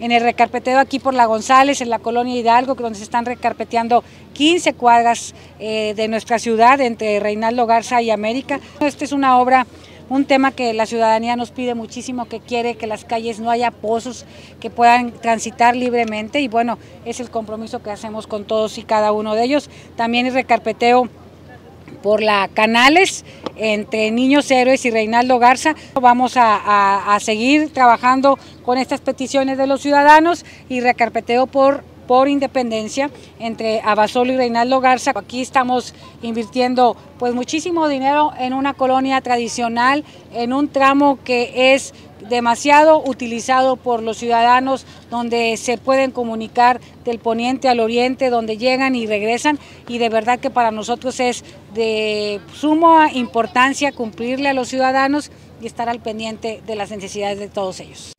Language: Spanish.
en el recarpeteo aquí por la González, en la colonia Hidalgo, donde se están recarpeteando 15 cuadras eh, de nuestra ciudad entre Reinaldo Garza y América. Esta es una obra un tema que la ciudadanía nos pide muchísimo, que quiere que las calles no haya pozos, que puedan transitar libremente y bueno, es el compromiso que hacemos con todos y cada uno de ellos. También el recarpeteo por la Canales entre Niños Héroes y Reinaldo Garza. Vamos a, a seguir trabajando con estas peticiones de los ciudadanos y recarpeteo por por independencia entre Abasolo y Reinaldo Garza. Aquí estamos invirtiendo pues muchísimo dinero en una colonia tradicional, en un tramo que es demasiado utilizado por los ciudadanos, donde se pueden comunicar del poniente al oriente, donde llegan y regresan, y de verdad que para nosotros es de suma importancia cumplirle a los ciudadanos y estar al pendiente de las necesidades de todos ellos.